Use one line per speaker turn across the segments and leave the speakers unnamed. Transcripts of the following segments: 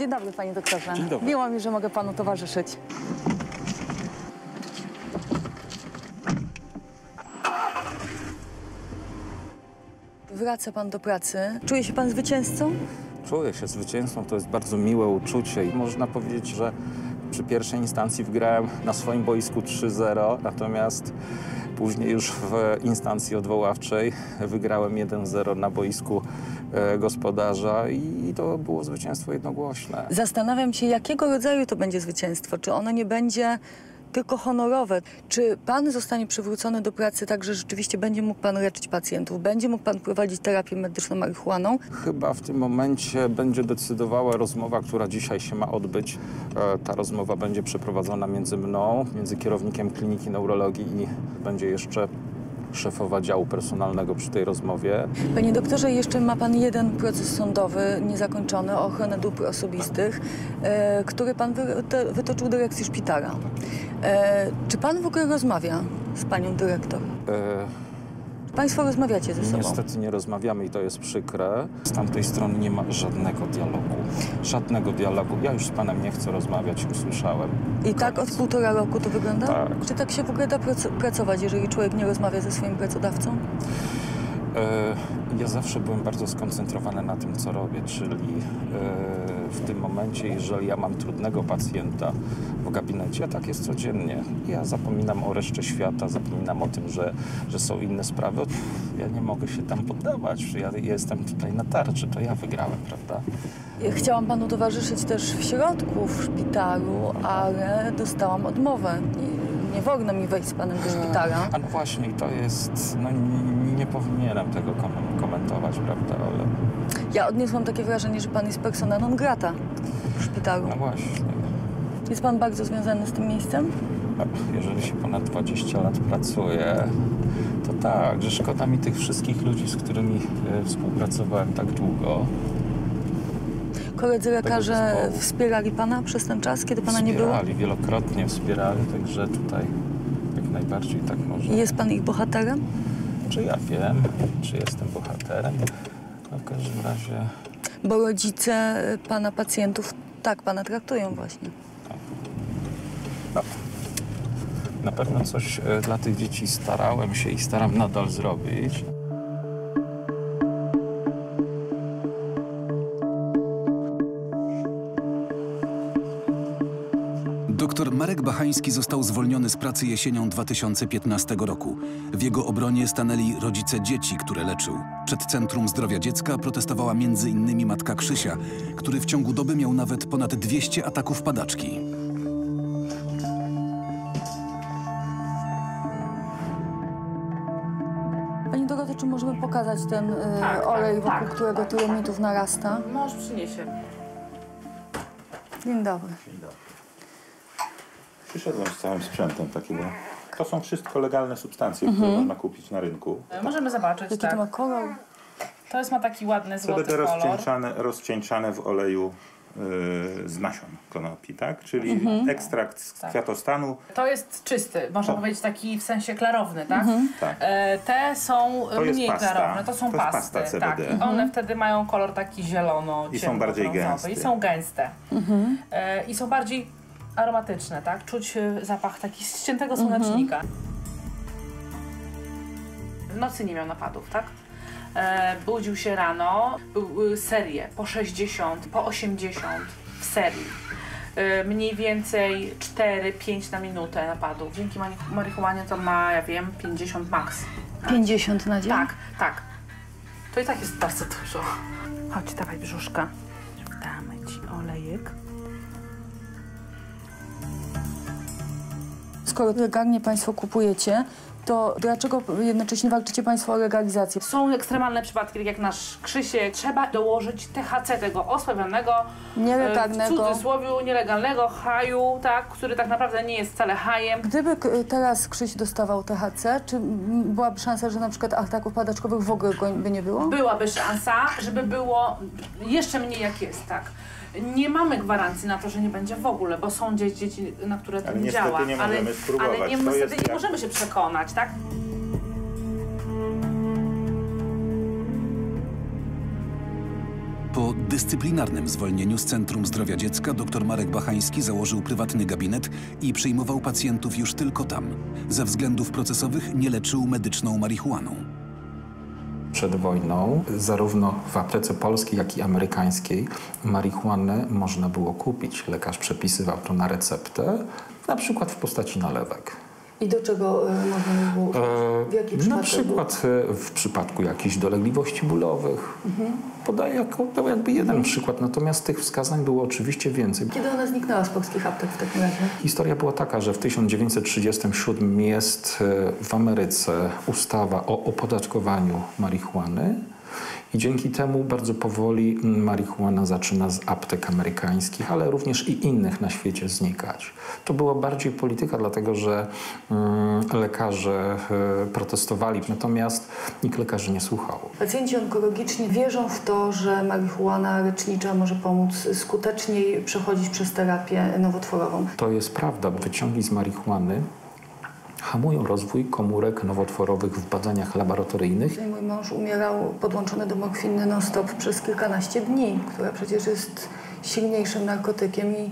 Dzień dobry, panie doktorze.
Dzień dobry.
Miło mi, że mogę panu towarzyszyć. Wraca pan do pracy. Czuje się pan zwycięzcą?
Czuję się zwycięzcą, to jest bardzo miłe uczucie i można powiedzieć, że przy pierwszej instancji wygrałem na swoim boisku 3-0, natomiast później już w instancji odwoławczej wygrałem 1-0 na boisku e, gospodarza i to było zwycięstwo jednogłośne.
Zastanawiam się, jakiego rodzaju to będzie zwycięstwo. Czy ono nie będzie tylko honorowe? Czy pan zostanie przywrócony do pracy tak, że rzeczywiście będzie mógł pan leczyć pacjentów? Będzie mógł pan prowadzić terapię medyczną marihuaną?
Chyba w tym momencie będzie decydowała rozmowa, która dzisiaj się ma odbyć. E, Ta rozmowa będzie przeprowadzona między mną, między kierownikiem kliniki neurologii i będzie jeszcze szefowa działu personalnego przy tej rozmowie.
Panie doktorze, jeszcze ma pan jeden proces sądowy niezakończony o ochronę dóbr osobistych, e, który pan wytoczył dyrekcji szpitala. E, czy pan w ogóle rozmawia z panią dyrektor?
E,
Państwo rozmawiacie ze sobą?
Niestety nie rozmawiamy i to jest przykre. Z tamtej strony nie ma żadnego dialogu. Żadnego dialogu. Ja już z panem nie chcę rozmawiać, usłyszałem.
I tak od półtora roku to wygląda?
Tak.
Czy tak się w ogóle da prac- pracować, jeżeli człowiek nie rozmawia ze swoim pracodawcą?
E, Ja zawsze byłem bardzo skoncentrowany na tym, co robię, czyli e, w tym momencie, jeżeli ja mam trudnego pacjenta w gabinecie, a tak jest codziennie, ja zapominam o reszcie świata, zapominam o tym, że, że są inne sprawy. Ja nie mogę się tam poddawać, ja jestem tutaj na tarczy, to ja wygrałem, prawda?
Chciałam panu towarzyszyć też w środku, w szpitalu, ale dostałam odmowę. Nie wolno mi wejść z panem do szpitala.
A no właśnie, i to jest, no nie, nie powinienem tego kom- komentować, prawda, ale
Ja odniosłam takie wrażenie, że pan jest persona non grata w szpitalu.
no właśnie.
Jest pan bardzo związany z tym miejscem?
Jeżeli się ponad 20 lat pracuje, to tak, że szkoda mi tych wszystkich ludzi, z którymi e, współpracowałem tak długo.
Koledzy lekarze wspierali pana przez ten czas, kiedy pana nie było?
Wspierali, wielokrotnie wspierali, także tutaj jak najbardziej tak można.
I jest pan ich bohaterem?
Czy ja wiem, czy jestem bohaterem? No w każdym razie
Bo rodzice pana pacjentów tak pana traktują właśnie.
no, na pewno coś e, dla tych dzieci starałem się i staram nadal zrobić.
Marek Bachański został zwolniony z pracy jesienią 2015 roku. W jego obronie stanęli rodzice dzieci, które leczył. Przed Centrum Zdrowia Dziecka protestowała m.in. matka Krzysia, który w ciągu doby miał nawet ponad 200 ataków padaczki.
Pani Doroto, czy możemy pokazać ten e,
Tak, tak,
olej, wokół
tak,
którego
tak,
tylemitów narasta?
Mąż przyniesie.
Dzień dobry.
Przyszedłem z całym sprzętem takiego. To są wszystko legalne substancje, które można kupić na rynku.
E, Możemy zobaczyć,
Jaki
tak.
to ma kolor?
To jest ma taki ładny, złoty
CBD
kolor.
rozcieńczane, rozcieńczane w oleju yy, z nasion konopi, tak? Czyli ekstrakt z
Tak.
kwiatostanu.
To jest czysty, można powiedzieć taki w sensie klarowny, tak?
Tak.
E, te są
To jest
mniej
pasta.
klarowne, to są
To jest
pasty.
pasta
tak.
CBD.
I one wtedy mają kolor taki zielono,
I są bardziej
ciemnobrązowy.
gęste.
I są gęste. E, I są bardziej aromatyczne, tak? Czuć e, zapach taki ściętego słonecznika. W nocy nie miał napadów, tak? E, budził się rano, były serie po 60, po 80 w serii. E, mniej więcej 4-5 na minutę napadów. Dzięki marihuanie to ma, ja wiem, 50 max.
50 na dzień?
Tak, tak. To i tak jest bardzo dużo. Chodź, dawaj brzuszka. Damy ci olejek.
Skoro legalnie Państwo kupujecie, to dlaczego jednocześnie walczycie Państwo o legalizację?
Są ekstremalne przypadki, tak jak nasz Krzysiek. Trzeba dołożyć THC tego osławionego,
Nielegalnego.
e, w cudzysłowie nielegalnego haju, tak, który tak naprawdę nie jest wcale hajem.
Gdyby teraz Krzyś dostawał THC, czy byłaby szansa, że na przykład ataków padaczkowych w ogóle by nie było?
Byłaby szansa, żeby było jeszcze mniej jak jest, tak. Nie mamy gwarancji na to, że nie będzie w ogóle, bo są dzieci, dzieci na które to
Ale
nie działa.
nie
ale, ale nie,
To
niestety nie
jak-
możemy się przekonać, tak?
Po dyscyplinarnym zwolnieniu z Centrum Zdrowia Dziecka dr Marek Bachański założył prywatny gabinet i przyjmował pacjentów już tylko tam. Ze względów procesowych nie leczył medyczną marihuaną.
Przed wojną zarówno w aptece polskiej, jak i amerykańskiej marihuanę można było kupić. Lekarz przepisywał to na receptę, na przykład w postaci nalewek.
I do czego e, można by było użyć? W jaki
E, Na przykład e, w przypadku jakichś dolegliwości bólowych.
Mhm.
Podaję jako to jakby jeden przykład, natomiast tych wskazań było oczywiście więcej.
Kiedy ona zniknęła z polskich aptek w takim razie?
Historia była taka, że w 1937 jest e, w Ameryce ustawa o opodatkowaniu marihuany i dzięki temu bardzo powoli marihuana zaczyna z aptek amerykańskich, ale również i innych na świecie znikać. To była bardziej polityka, dlatego że mm, lekarze e, protestowali, natomiast nikt lekarzy nie słuchał.
Pacjenci onkologiczni wierzą w to, że marihuana lecznicza może pomóc skuteczniej przechodzić przez terapię nowotworową.
To jest prawda. Wyciągi z marihuany hamują rozwój komórek nowotworowych w badaniach laboratoryjnych.
Mój mąż umierał podłączony do morfiny non-stop przez kilkanaście dni, która przecież jest silniejszym narkotykiem i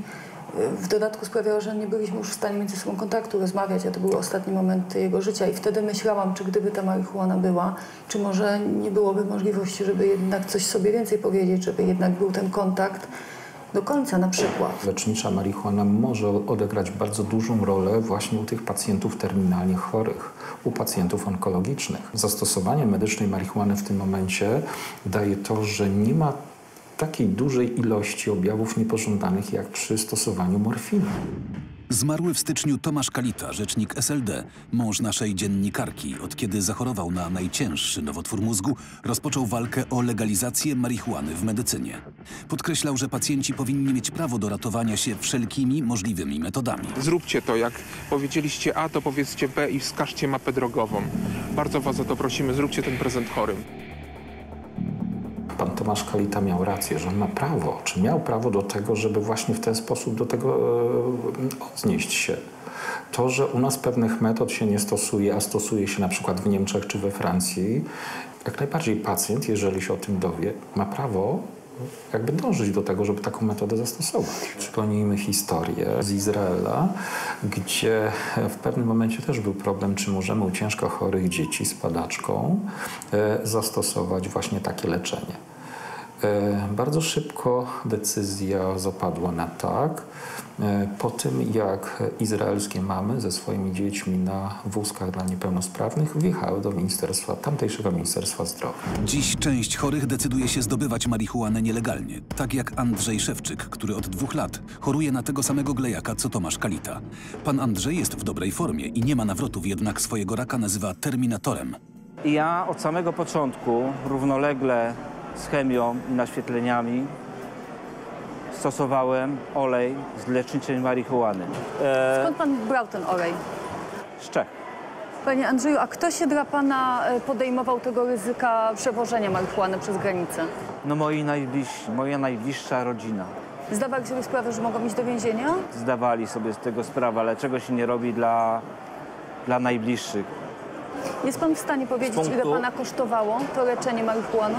y, w dodatku sprawiało, że nie byliśmy już w stanie między sobą kontaktu, rozmawiać, a to były ostatnie momenty jego życia. I wtedy myślałam, czy gdyby ta marihuana była, czy może nie byłoby możliwości, żeby jednak coś sobie więcej powiedzieć, żeby jednak był ten kontakt do końca na przykład.
Lecznicza marihuana może odegrać bardzo dużą rolę właśnie u tych pacjentów terminalnie chorych, u pacjentów onkologicznych. Zastosowanie medycznej marihuany w tym momencie daje to, że nie ma takiej dużej ilości objawów niepożądanych jak przy stosowaniu morfiny.
Zmarły w styczniu Tomasz Kalita, rzecznik SLD, mąż naszej dziennikarki. Od kiedy zachorował na najcięższy nowotwór mózgu, rozpoczął walkę o legalizację marihuany w medycynie. Podkreślał, że pacjenci powinni mieć prawo do ratowania się wszelkimi możliwymi metodami.
Zróbcie to, jak powiedzieliście A, to powiedzcie B i wskażcie mapę drogową. Bardzo was o to prosimy, zróbcie ten prezent chorym.
Pan Tomasz Kalita miał rację, że on ma prawo, czy miał prawo do tego, żeby właśnie w ten sposób do tego e, odnieść się. To, że u nas pewnych metod się nie stosuje, a stosuje się na przykład w Niemczech czy we Francji, jak najbardziej pacjent, jeżeli się o tym dowie, ma prawo jakby dążyć do tego, żeby taką metodę zastosować. Przypomnijmy historię z Izraela, gdzie w pewnym momencie też był problem, czy możemy u ciężko chorych dzieci z padaczką e, zastosować właśnie takie leczenie. E, Bardzo szybko decyzja zapadła na tak. E, Po tym, jak izraelskie mamy ze swoimi dziećmi na wózkach dla niepełnosprawnych wjechały do ministerstwa, tamtejszego Ministerstwa Zdrowia.
Dziś część chorych decyduje się zdobywać marihuanę nielegalnie, tak jak Andrzej Szewczyk, który od dwóch lat choruje na tego samego glejaka co Tomasz Kalita. Pan Andrzej jest w dobrej formie i nie ma nawrotów, jednak swojego raka nazywa terminatorem.
Ja od samego początku równolegle z chemią i naświetleniami stosowałem olej z leczniczej marihuany e,
Skąd pan brał ten olej?
z Czech.
Panie Andrzeju, a kto się dla pana e, podejmował tego ryzyka przewożenia marihuany przez granicę?
No moi najbliż, moja najbliższa rodzina.
Zdawali sobie sprawę, że mogą iść do więzienia?
Zdawali sobie z tego sprawę, ale czego się nie robi dla, dla najbliższych.
Jest pan w stanie powiedzieć,
punktu-
ile pana kosztowało to leczenie marihuaną?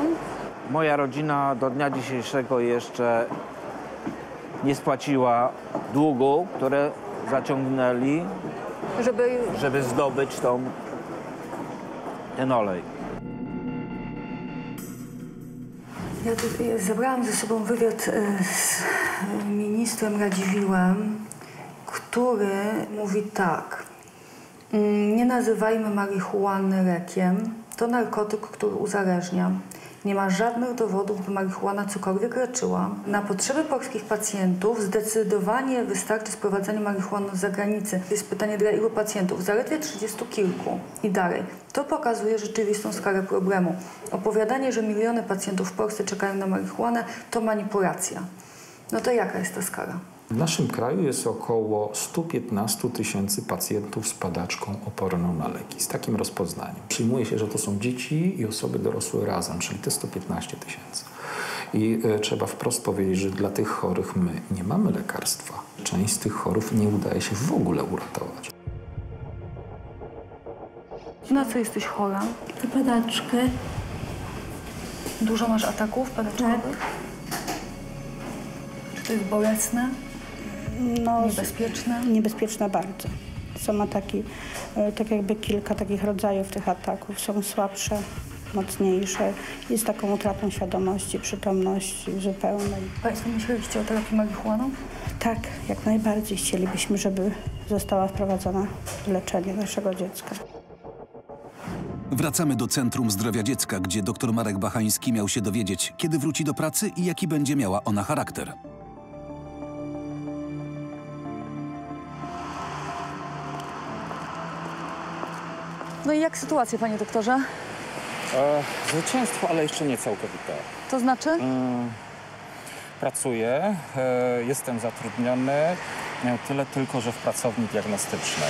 Moja rodzina do dnia dzisiejszego jeszcze nie spłaciła długu, które zaciągnęli,
Żeby
żeby zdobyć tą, ten olej.
Ja zabrałam ze sobą wywiad e, z e, ministrem Radziwiłem, który mówi tak. "Mm, Nie nazywajmy marihuany lekiem. To narkotyk, który uzależnia. Nie ma żadnych dowodów, by marihuana cokolwiek leczyła. Na potrzeby polskich pacjentów zdecydowanie wystarczy sprowadzenie marihuany z zagranicy. Jest pytanie, dla ilu pacjentów? Zaledwie 30 kilku. I dalej. To pokazuje rzeczywistą skalę problemu. Opowiadanie, że miliony pacjentów w Polsce czekają na marihuanę, to manipulacja. No to jaka jest ta skala?
W naszym kraju jest około 115 tysięcy pacjentów z padaczką oporną na leki, z takim rozpoznaniem. Przyjmuje się, że to są dzieci i osoby dorosłe razem, czyli te 115 tysięcy. I e, trzeba wprost powiedzieć, że dla tych chorych my nie mamy lekarstwa. Część z tych chorób nie udaje się w ogóle uratować.
Na co jesteś chora?
padaczkę.
Dużo masz ataków padaczkowych? To jest bolesne,
No,
niebezpieczne.
niebezpieczne bardzo. Są ataki, e, tak jakby kilka takich rodzajów tych ataków. Są słabsze, mocniejsze i z taką utratą świadomości, przytomności zupełnej.
Państwo myśleliście o terapii marihuaną?
Tak, jak najbardziej chcielibyśmy, żeby została wprowadzona w leczenie naszego dziecka.
Wracamy do Centrum Zdrowia Dziecka, gdzie dr Marek Bachański miał się dowiedzieć, kiedy wróci do pracy i jaki będzie miała ona charakter.
No i jak sytuacja, panie doktorze?
E, zwycięstwo, ale jeszcze nie całkowite.
To znaczy?
Mm, Pracuję, e, jestem zatrudniony, e, tyle tylko, że w pracowni diagnostycznej.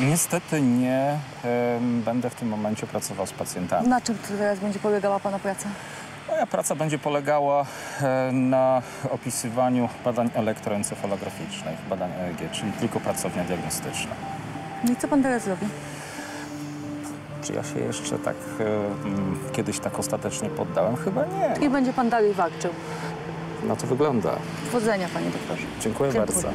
Niestety nie e, będę w tym momencie pracował z pacjentami.
Na czym teraz będzie polegała pana praca?
Moja praca będzie polegała e, na opisywaniu badań elektroencefalograficznych, badań EEG, czyli tylko pracownia diagnostyczna.
No i co pan teraz robi?
Czy ja się jeszcze tak mm, kiedyś tak ostatecznie poddałem? Chyba nie.
I będzie pan dalej walczył.
Na to wygląda.
Powodzenia, panie doktorze.
Dziękuję,
Dziękuję.
bardzo.